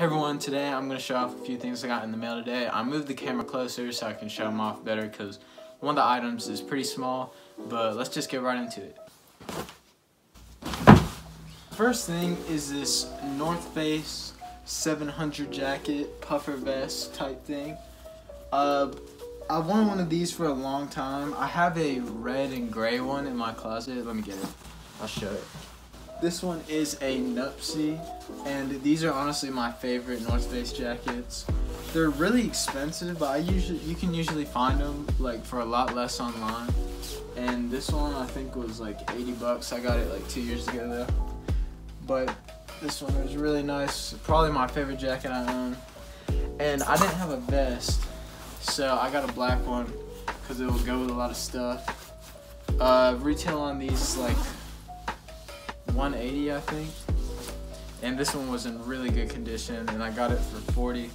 Hey everyone, today I'm going to show off a few things I got in the mail today. I moved the camera closer so I can show them off better because one of the items is pretty small, but let's just get right into it. First thing is this North Face 700 jacket, puffer vest type thing. Uh, I wanted one of these for a long time. I have a red and gray one in my closet. Let me get it. I'll show it. This one is a Nuptse, and these are honestly my favorite North Face jackets. They're really expensive, but I usually you can usually find them like for a lot less online. And this one I think was like 80 bucks. I got it like two years ago though. But this one was really nice. Probably my favorite jacket I own. And I didn't have a vest, so I got a black one because it will go with a lot of stuff. Uh, retail on these like 180 I think. And this one was in really good condition and I got it for 40.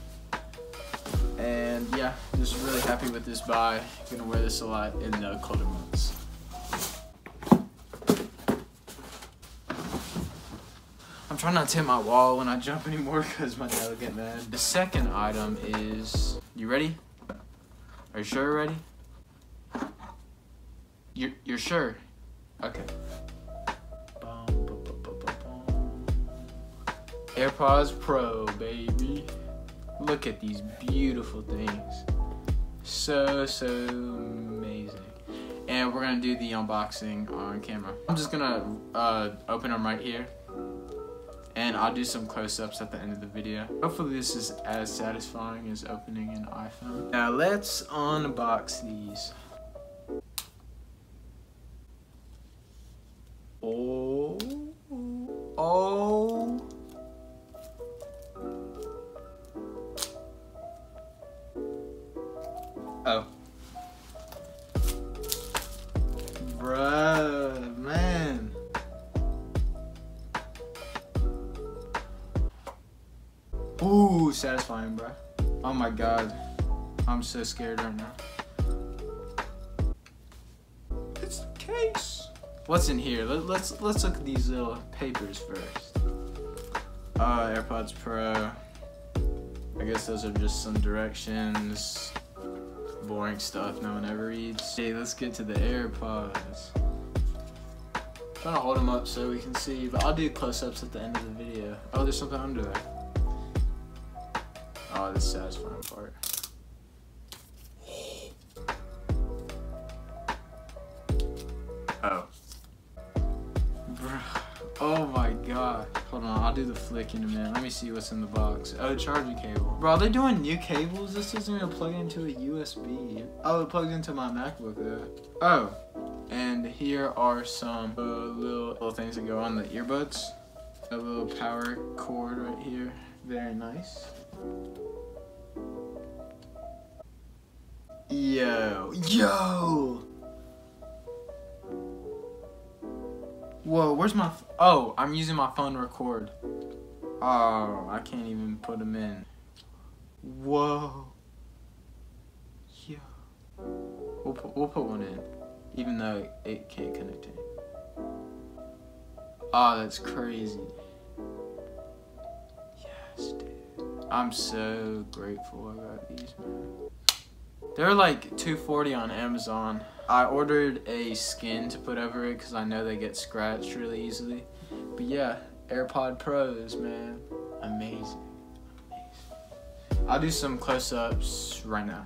And yeah, just really happy with this buy. Gonna wear this a lot in the colder months. I'm trying not to hit my wall when I jump anymore because my dad will get mad. The second item is, you ready? Are you sure you're ready? You're, you're sure? Okay. AirPods Pro, baby. Look at these beautiful things. So, so amazing. And we're gonna do the unboxing on camera. I'm just gonna uh, open them right here. And I'll do some close-ups at the end of the video. Hopefully this is as satisfying as opening an iPhone. Now let's unbox these. Oh. Bruh, man. Ooh, satisfying, bruh. Oh my god. I'm so scared right now. It's the case. What's in here? Let, let's let's look at these little papers first. Uh, AirPods Pro. I guess those are just some directions boring stuff no one ever reads. Hey, let's get to the AirPods. I'm trying to hold them up so we can see, but I'll do close-ups at the end of the video. Oh, there's something under there. Oh, this satisfying part. Oh. Oh my god. Hold on, I'll do the flick in a minute. Let me see what's in the box. Oh, charging cable. Bro, they're doing new cables? This isn't gonna plug into a USB. Oh, it plugs into my MacBook though. Oh, and here are some uh, little, little things that go on the earbuds. A little power cord right here. Very nice. Yo, yo! Whoa, where's my? oh, I'm using my phone to record. Oh, I can't even put them in. Whoa. Yeah. We'll put, we'll put one in, even though it can't connect in. Oh, ah, that's crazy. Yes, dude. I'm so grateful I got these, man. They're like 240 on Amazon. I ordered a skin to put over it because I know they get scratched really easily. But yeah, AirPod Pros, man. Amazing. Amazing. I'll do some close-ups right now.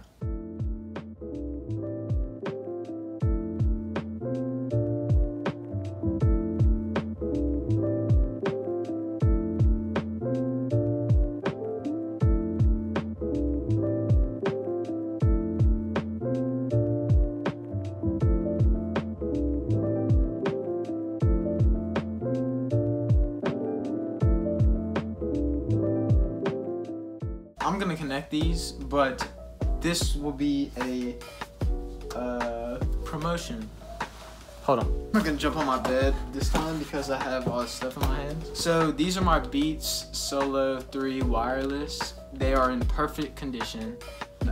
I'm gonna connect these, but this will be a uh, promotion. Hold on. I'm not gonna jump on my bed this time because I have all this stuff in my hands. So these are my Beats Solo 3 wireless. They are in perfect condition.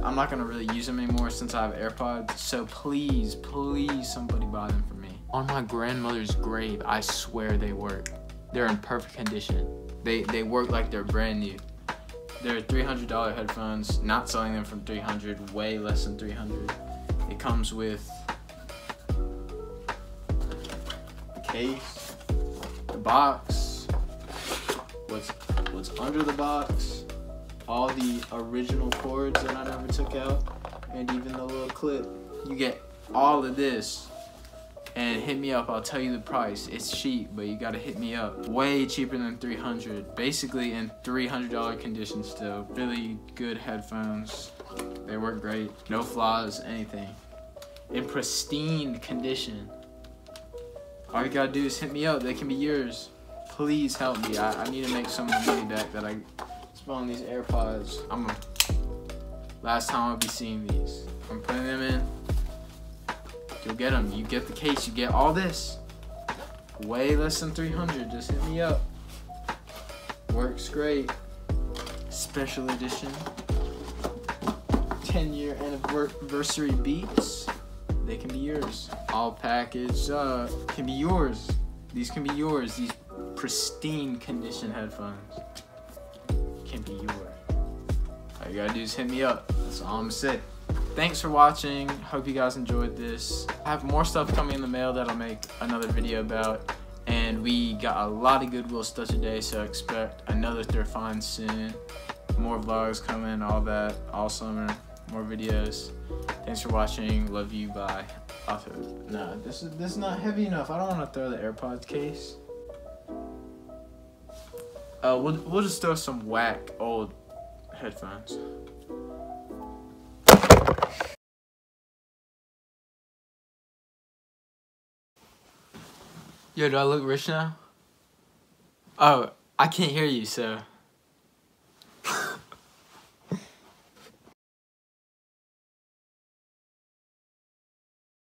I'm not gonna really use them anymore since I have AirPods. So please, please somebody buy them for me. On my grandmother's grave, I swear they work. They're in perfect condition. They, they work like they're brand new They're $300 headphones. Not selling them from 300, way less than 300. It comes with the case, the box, what's what's under the box, all the original cords that I never took out, and even the little clip. You get all of this and hit me up. I'll tell you the price. It's cheap, but you gotta hit me up. Way cheaper than 300. Basically in $300 condition still. Really good headphones. They work great. No flaws, anything. In pristine condition. All you gotta do is hit me up. They can be yours. Please help me. I, I need to make some of the money back that I spent on these AirPods. I'm a, last time I'll be seeing these. I'm putting them in. You'll get them. You get the case. You get all this. Way less than 300. Just hit me up. Works great. Special edition. 10 year anniversary beats. They can be yours. All packaged can be yours. These can be yours. These pristine condition headphones can be yours. All you gotta do is hit me up. That's all I'm gonna say thanks for watching. Hope you guys enjoyed this. I have more stuff coming in the mail that I'll make another video about. And we got a lot of Goodwill stuff today, so expect another thrift find soon. More vlogs coming, all that, all summer, more videos. Thanks for watching. Love you. Bye. Throw it. Nah, this is this is not heavy enough. I don't want to throw the AirPods case. Uh, we'll we'll just throw some whack old headphones. Yo, do I look rich now? Oh, I can't hear you, so.